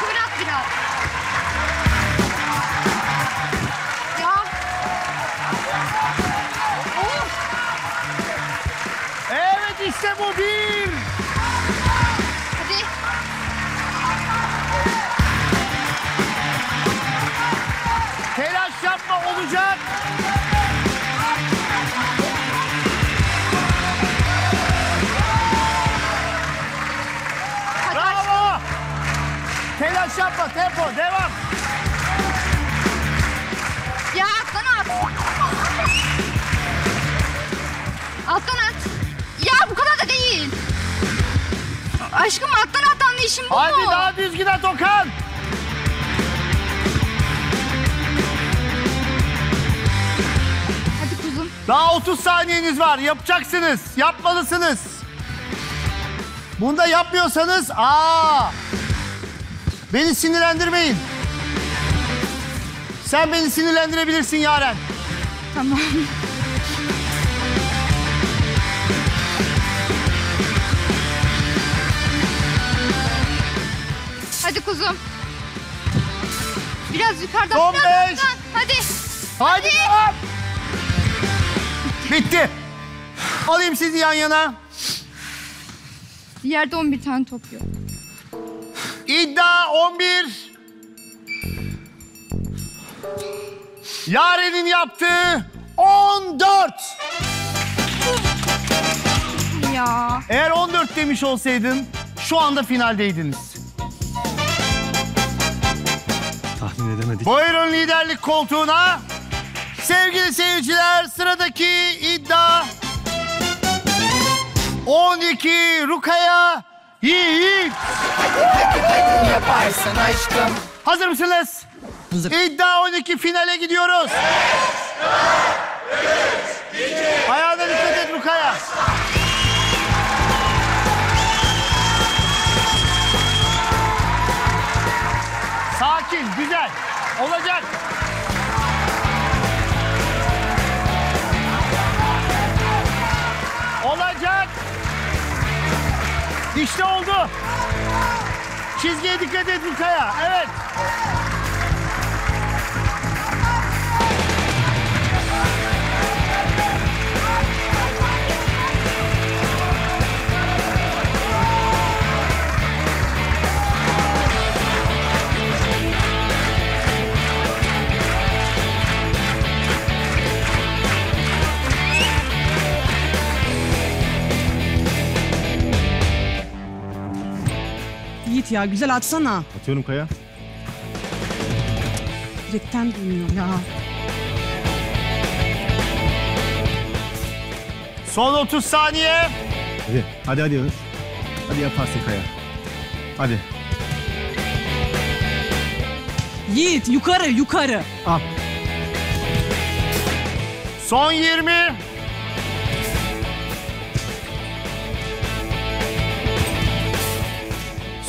Kıvrat biraz. Ya. Of. Evet işte bu bir. Hadi. Telaş yapma olacak. Telaş yapma tempo devam. Ya alttan at. Alttan at. Ya bu kadar da değil. Aşkım alttan at anlayışım bu Hadi mu? daha düzgün at Okan. Hadi kuzum. Daha 30 saniyeniz var. Yapacaksınız. Yapmalısınız. Bunu da yapmıyorsanız aa beni sinirlendirmeyin. Sen beni sinirlendirebilirsin Yaren. Tamam. Hadi kuzum. Biraz yukarıdan. Son biraz beş. yukarıdan. Hadi. Hadi. devam. Bitti. Alayım sizi yan yana. Yerde 11 tane top yok. İddia 11. Yaren'in yaptığı 14. Ya. Eğer 14 demiş olsaydın şu anda finaldeydiniz. Tahmin edemedik. Buyurun liderlik koltuğuna. Sevgili seyirciler sıradaki iddia 12 Rukaya Yiğit. Yaparsın aşkım Hazır mısınız? Hazır. İddia 12 finale gidiyoruz. Ayağına dikkat et Rukaya. Sakin, güzel. Olacak. Oldu. Çizgiye dikkat et Rukaya. Evet. Ya güzel atsana. Atıyorum Kaya. Direkten dönüyor ya. Son 30 saniye. Hadi hadi hadi. Hadi yaparsın Kaya. Hadi. Yiğit yukarı yukarı. Al. Son 20.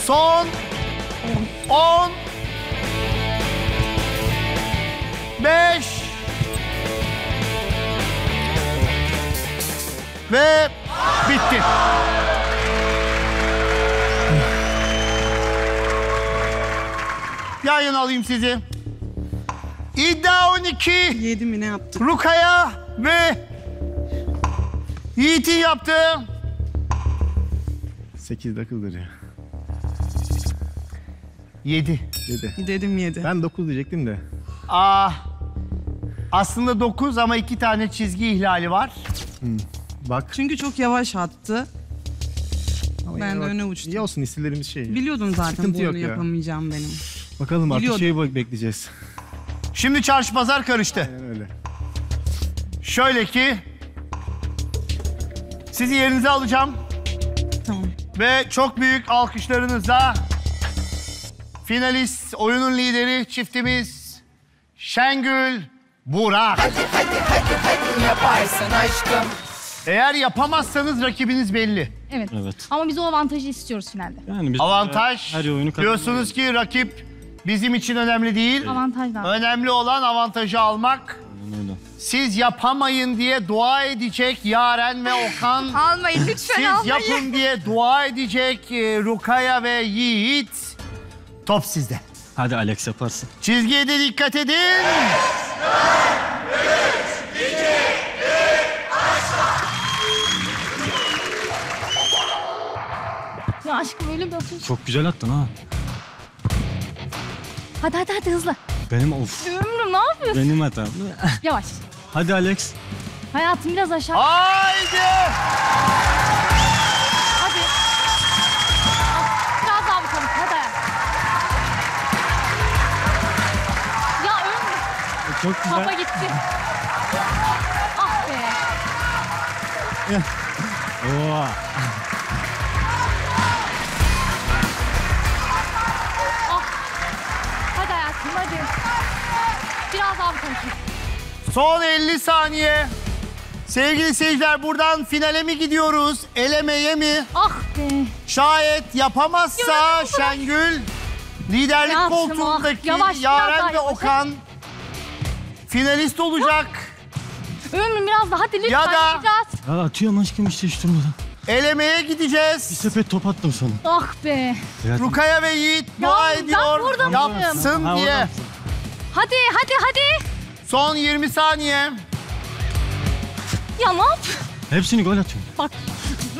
Son 10. 5. Ve bitti. Yan yana alayım sizi. İddia 12. Yedi mi ne yaptık? Rukaya ve Yiğit'in yaptığı 8 dakikadır ya. 7. 7. Dedim yedi. Ben 9 diyecektim de. Aa, aslında 9 ama iki tane çizgi ihlali var. Bak. Çünkü çok yavaş attı. Ama Ben de bak, öne uçtum. İyi olsun hisselerimiz şey. Biliyordum zaten Sıkıntı bunu yok ya. yapamayacağım benim. Bakalım artık Biliyordum. şeyi bak- bekleyeceğiz. Şimdi çarşı pazar karıştı. Aynen öyle. Şöyle ki sizi yerinize alacağım Tamam. ve çok büyük alkışlarınızla finalist, oyunun lideri çiftimiz Şengül Burak. Yaparsın aşkım Eğer yapamazsanız rakibiniz belli. Evet. Evet. Ama biz o avantajı istiyoruz finalde. Yani biz Avantaj her oyunu diyorsunuz ki rakip bizim için önemli değil. Avantajdan. Önemli olan avantajı almak. Öyle. Siz yapamayın diye dua edecek Yaren ve Okan. Almayın lütfen Siz almayın. yapın diye dua edecek e, Rukaya ve Yiğit. Top sizde. Hadi Alex yaparsın. Çizgiye de dikkat edin. Ya aşkım öyle bir atıyorsun. Çok güzel attın ha. Hadi hadi hadi hızlı. Benim of. Ömrüm ne yapıyorsun? Benim hatam. Yavaş. Hadi Alex. Hayatım biraz aşağı. Haydi. Çok güzel. Kafa gitti. Ah be. Oo. Hadi hayatım hadi. Biraz daha bakalım. Son 50 saniye. Sevgili seyirciler buradan finale mi gidiyoruz? Elemeye mi? Ah be. Şayet yapamazsa Şengül liderlik ah. koltuğundaki Yavaş, daha Yaren ve. Okan finalist olacak. Ömrüm biraz daha hadi lütfen. Ya da- yapacağız. Ya atıyorum aşkım işte hiç durmadan. Elemeye Bir gideceğiz. sepet top attım sana. Ah be. Rukaya ve Yiğit dua ediyor yapsın Ha, diye. Hadi hadi hadi. Son 20 saniye. Ya ne yap? Hepsini gol atıyorum. Bak.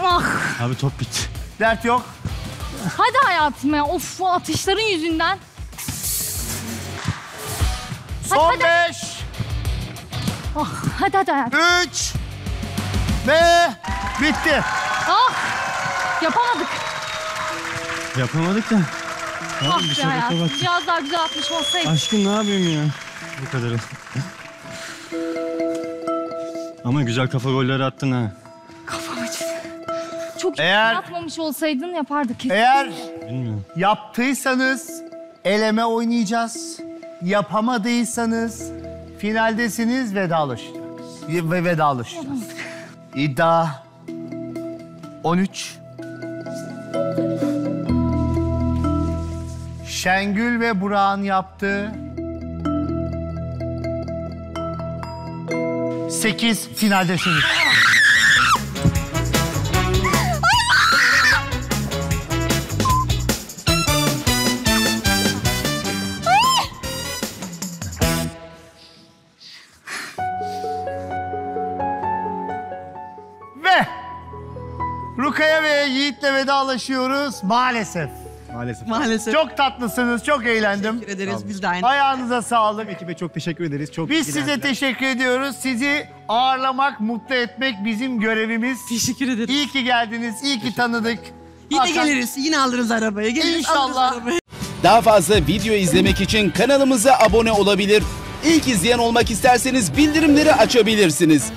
Ah. Abi top bitti. Dert yok. Hadi hayatım ya. Of atışların yüzünden. Son hadi. 5, Ah hadi hadi hayatım. 3 ve bitti. Ah. Yapamadık. Yapamadık da. Ah be hayatım. bak. Biraz daha güzel atmış olsaydı. Aşkım ne yapayım ya? Bu kadarı. Ama güzel kafa golleri attın ha. Kafam acıdı. Çok Eğer- iyi atmamış olsaydın yapardık. kesin. Eğer Bilmiyorum. yaptıysanız eleme oynayacağız. Yapamadıysanız finaldesiniz vedalaşacağız. Ve vedalaşacağız. İddia 13. Şengül ve Burak'ın yaptığı 8 finaldesiniz. Yiğit'le vedalaşıyoruz maalesef. Maalesef. Maalesef. Çok tatlısınız, çok eğlendim. Teşekkür ederiz biz de aynı. Ayağınıza sağlık. Ekibe çok teşekkür ederiz. Çok Biz size ilgilendiler. teşekkür ediyoruz. Sizi ağırlamak, mutlu etmek bizim görevimiz. Teşekkür ederim. İyi ki geldiniz, iyi ki tanıdık. Yine Hakan, geliriz. Yine alırız arabayı. Geliriz İnşallah. alırız arabayı. Daha fazla video izlemek için kanalımıza abone olabilir. İlk izleyen olmak isterseniz bildirimleri açabilirsiniz.